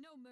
No mercy.